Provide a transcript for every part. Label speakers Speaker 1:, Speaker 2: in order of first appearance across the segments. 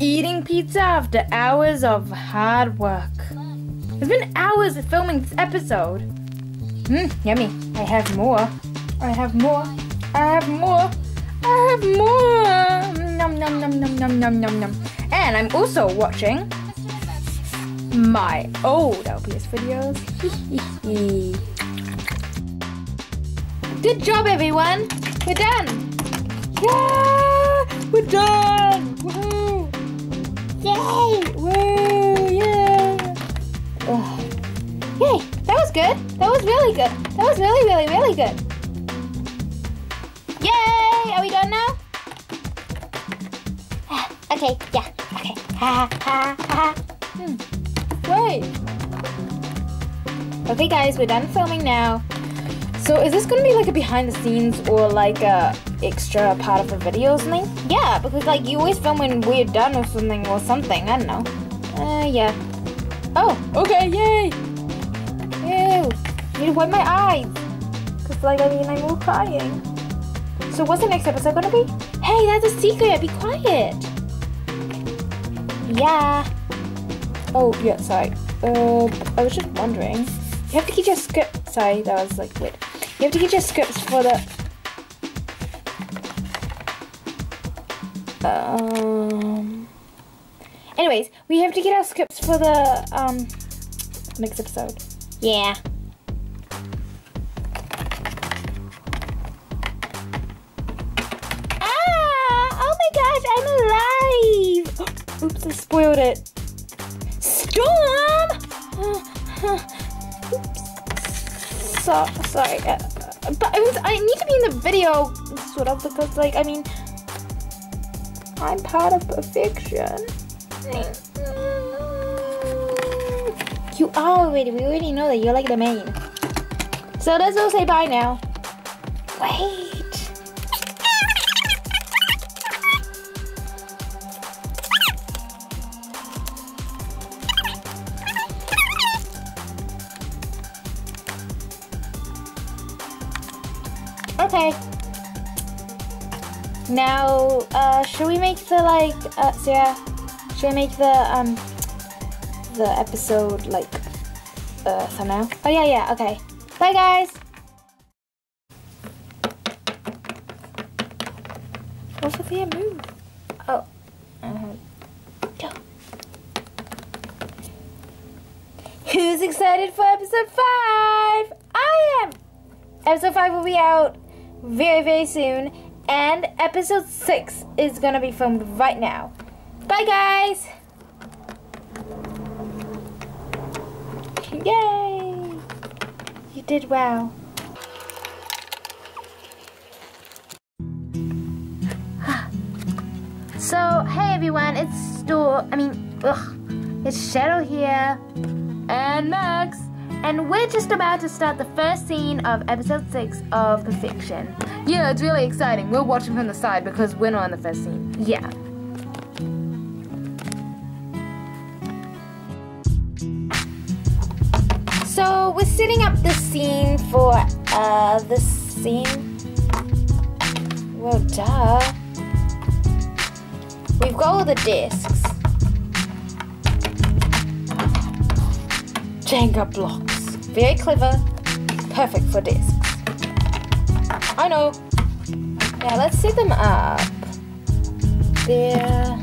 Speaker 1: eating pizza after hours of hard work. It's been hours of filming this episode. Mmm, yummy. I have more. I have more. I have more. I have more. Num num num num num num num num. And I'm also watching my old LPS videos. Good job, everyone. We're done. Yeah, we're done. Woohoo! Yay! Woo! Yeah! Yay! That was good. That was really good. That was really, really, really good. Yay! Are we done now? okay. Yeah. Okay. Ha ha ha. Hmm. Wait. Okay, guys, we're done filming now. So is this gonna be like a behind the scenes or like a extra part of the video or something? Yeah, because like you always film when we're done or something or something. I don't know. Uh, yeah. Oh, okay, yay! Ew, need to wipe my eyes. Cause like I mean I'm all crying. So what's the next episode gonna be? Hey, that's a secret. Be quiet. Yeah. Oh yeah, sorry. Uh, I was just wondering. You have to keep your script. Sorry, that was like weird. You have to get your scripts for the. Um. Anyways, we have to get our scripts for the um next episode. Yeah. Ah! Oh my gosh, I'm alive! Oops, I spoiled it. Storm! Oops so sorry. Uh, but I was I need to be in the video sort of because like I mean I'm part of Purrfection. You are already. We already know that you're like the main. So let's all say bye now. Wait. Now, uh, should we make the like, uh, Sarah? Should I make the um, the episode like, uh, thumbnail? Oh yeah, yeah. Okay. Bye, guys. Oh, Sophia, move. Oh. Uh, go. Who's excited for episode five? I am. Episode five will be out very, very soon. And episode 6 is going to be filmed right now. Bye, guys! Yay! You did well. so, hey everyone, it's Store. I mean, ugh, it's Shadow here. And Max. And we're just about to start the first scene of episode 6 of Purrfection. Yeah, it's really exciting. We're watching from the side because we're not in the first scene. Yeah. So we're setting up the scene for uh the scene. Well duh. We've got all the discs. Jenga blocks. Very clever. Perfect for desks. I know. Now let's set them up. There.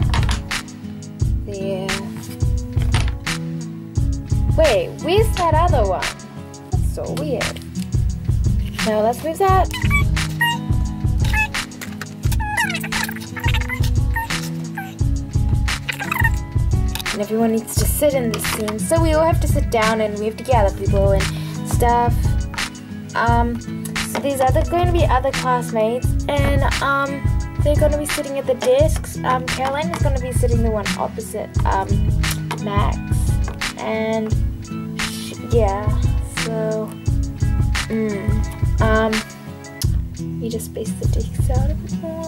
Speaker 1: There. Wait, where's that other one? That's so weird. Now let's move that. And everyone needs to sit in this scene. So we all have to sit down and we have to gather people and stuff. Um, so these other going to be other classmates, and um, they're going to be sitting at the desks. Um, Caroline is going to be sitting the one opposite um, Max, and she, yeah. So, mm, um, you just space the desks out a bit more.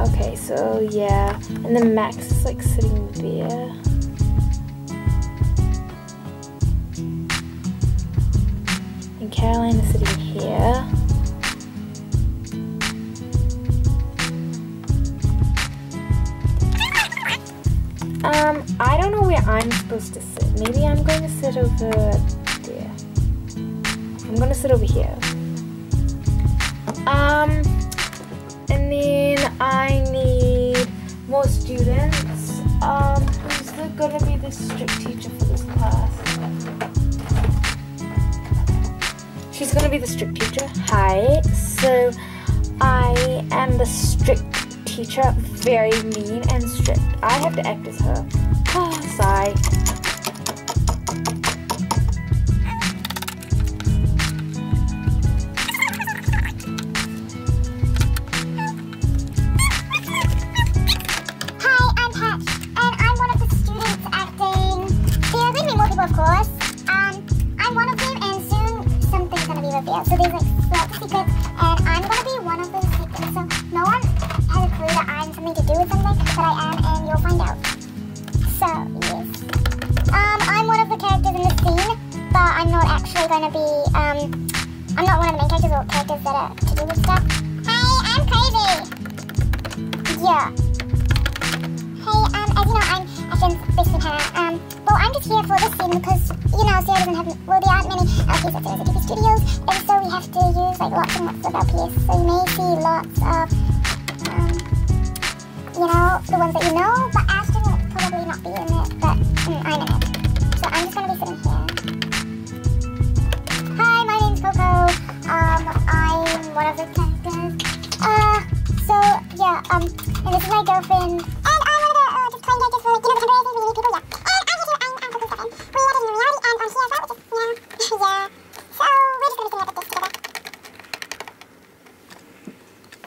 Speaker 1: Okay, so yeah, and then Max is like sitting there. And Caroline is sitting here. Um, I don't know where I'm supposed to sit. Maybe I'm going to sit over there. I'm going to sit over here. Um, and then I need more students. Um, who's going to be the strict teacher for this class? She's going to be the strict teacher. Hi. So, I am the strict teacher, very mean and strict. I have to act as her. Oh, sigh.
Speaker 2: To be. Um, I'm not one of the main characters or characters that are to do with stuff. Hi, I'm crazy. Yeah. Hey, um, as you know, I'm Ashton's best friend Hannah. Um, well, I'm just here for this scene because, you know, Sarah doesn't have, well, there aren't many LPs at SaRosieTV Studios, and so we have to use, like, lots and lots of LPs. So you may see lots of, um, you know, the ones that you know, but Ashton will probably not be in it, but mm, I'm in it. So I'm just gonna be sitting here. Coco. Um, I'm one of the characters. Uh, so, yeah, um, and this is my girlfriend. And I'm one of the, uh, just playing characters for, like, you know, the temporary things we need people, yeah. And I'm here too, I'm, I'm Coco Seven. We are in reality, and I'm here as well, which is, yeah, yeah. So, we're just gonna be sitting at this together.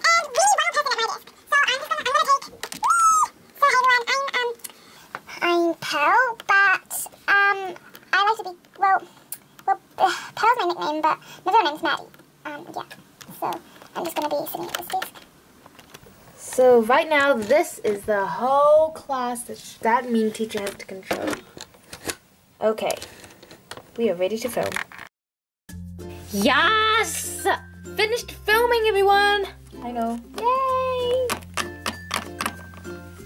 Speaker 2: And we need one more person at my desk. So, I'm just gonna, I'm gonna take, so, hey everyone, I'm, um, I'm Pearl, but, um, I like to be, well, well, uh, Pearl's my nickname, but my real name's Maddie. Um, yeah. So, I'm just gonna be sitting at this desk.
Speaker 1: So right now, this is the whole class that that mean teacher has to control. Okay, we are ready to film. Yes! Finished filming, everyone! I know. Yay!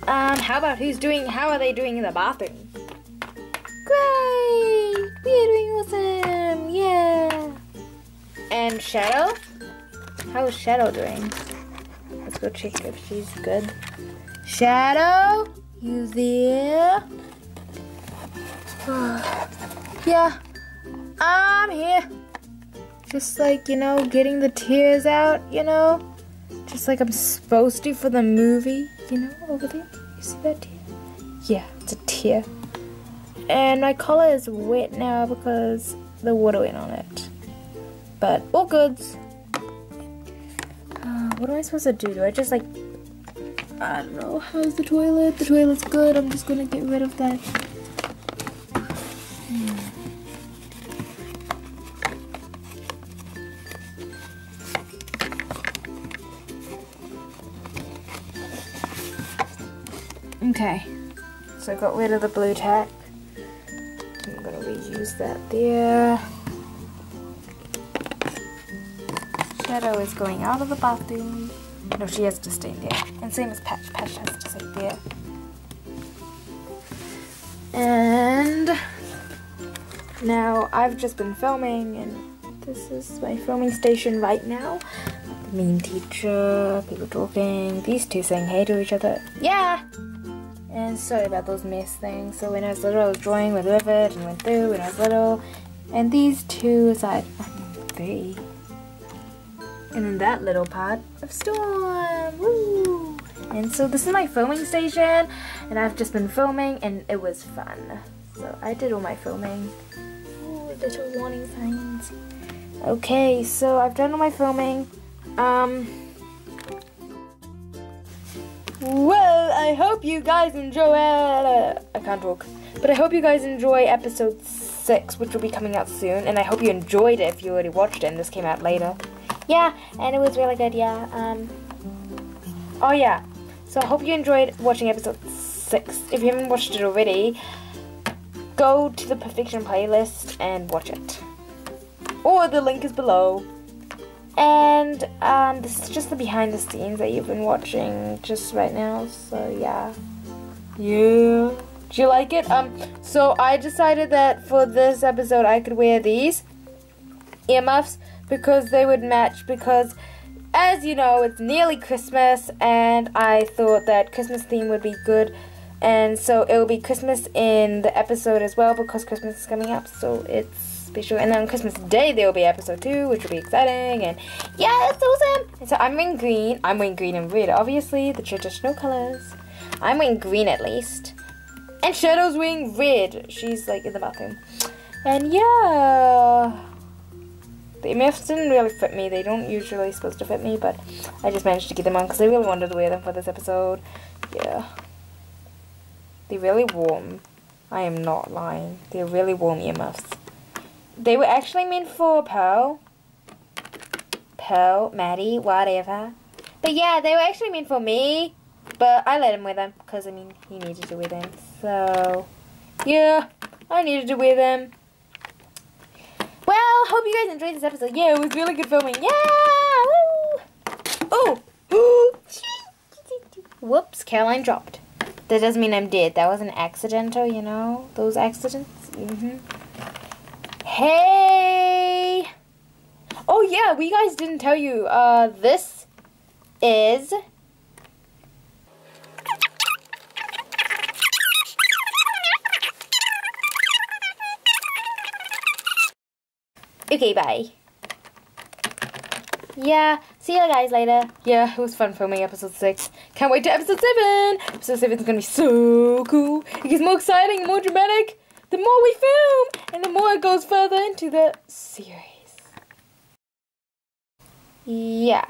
Speaker 1: Um, how about who's doing, how are they doing in the bathroom? Great! We are doing awesome! Yeah! And Shadow? How is Shadow doing? Let's go check if she's good. Shadow, you there? yeah, I'm here. Just like, you know, getting the tears out, you know? Just like I'm supposed to for the movie, you know, over there. You see that tear? Yeah, it's a tear. And my collar is wet now because the water went on it. But all goods. What am I supposed to do? Do I just like I don't know. How's the toilet? The toilet's good. I'm just gonna get rid of that. Hmm. Okay, so I got rid of the Blu Tack. I'm gonna reuse that there. Shadow is going out of the bathroom. No, she has to stay there. And same as Patch. Patch has to stay there. And now I've just been filming, and this is my filming station right now. The mean teacher, people talking, these two saying hey to each other. Yeah! And sorry about those mess things. So when I was little, I was drawing with Rivet and went through when I was little. And these two aside, um, three. And then that little part of Storm. Woo! And so this is my filming station, and I've just been filming, and it was fun. So I did all my filming. Ooh, little warning signs. Okay, so I've done all my filming. Um. Well, I hope you guys enjoy. Uh, I can't talk, but I hope you guys enjoy episode six, which will be coming out soon. And I hope you enjoyed it if you already watched it and this came out later. Yeah, and it was really good. Yeah. Um. Oh yeah. So I hope you enjoyed watching episode six. If you haven't watched it already, go to the Purrfection playlist and watch it. Or the link is below. And um, this is just the behind the scenes that you've been watching just right now. So yeah. Yeah. Do you like it? Um, so I decided that for this episode I could wear these earmuffs because they would match because as you know it's nearly Christmas and I thought that Christmas theme would be good. And so it will be Christmas in the episode as well because Christmas is coming up. So it's special. And then on Christmas Day there will be episode 2 which will be exciting. And yeah it's awesome. And so I'm wearing green. I'm wearing green and red obviously the traditional colors. I'm wearing green at least. And Shadow's wearing red. She's like in the bathroom. And yeah the earmuffs didn't really fit me. They don't usually supposed to fit me, but I just managed to get them on because I really wanted to wear them for this episode. Yeah. They're really warm. I am not lying. They're really warm earmuffs. They were actually meant for Pearl. Pearl, Maddie, whatever. But yeah, they were actually meant for me. But I let him wear them because, I mean, he needed to wear them. So, yeah, I needed to wear them. Hope you guys enjoyed this episode. Yeah, it was really good filming. Yeah! Woo! Oh! Whoops, Caroline dropped. That doesn't mean I'm dead. That was an accidental, you know? Those accidents. Mm-hmm. Hey! Oh, yeah, we guys didn't tell you. Uh, this is... Okay, bye. Yeah, see you guys later. Yeah, it was fun filming episode 6. Can't wait to episode 7! Episode 7 is gonna be so cool. It gets more exciting, more dramatic, the more we film, and the more it goes further into the series. Yeah,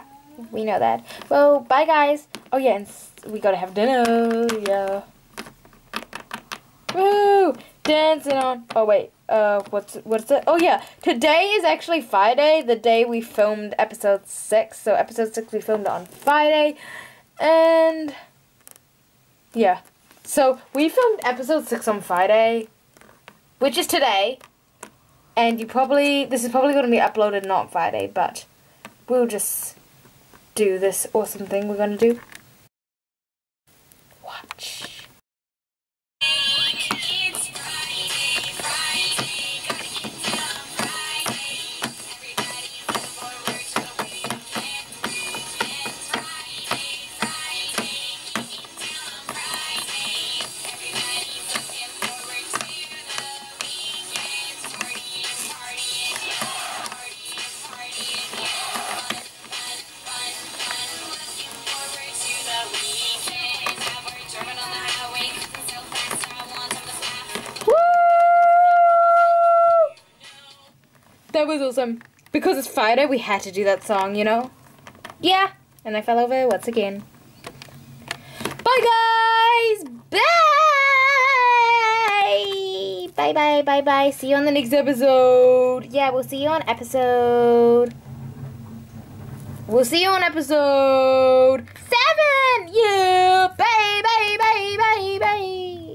Speaker 1: we know that. Well, bye guys. Oh yeah, and we gotta have dinner. Yeah. Woo! Dancing on. Oh wait uh, what's what's it? Oh yeah, today is actually Friday, the day we filmed episode six. So episode six we filmed on Friday, and yeah, so we filmed episode six on Friday, which is today, and you probably this is probably going to be uploaded not Friday, but we'll just do this awesome thing we're going to do. Watch. was awesome. Because it's Friday, we had to do that song, you know? Yeah. And I fell over once again. Bye, guys! Bye! Bye, bye, bye, bye. See you on the next episode. Yeah, we'll see you on episode... We'll see you on episode... Seven! Yeah! Bye, bye, bye, bye, bye!